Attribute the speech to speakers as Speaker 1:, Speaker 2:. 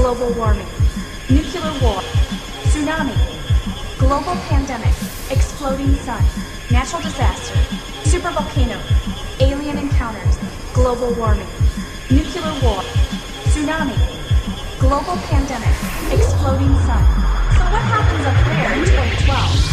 Speaker 1: global warming, nuclear war, tsunami, global pandemic, exploding sun, natural disaster, super volcano, alien encounters, global warming, nuclear war, tsunami, global pandemic, exploding sun. So what happens up there in 2012?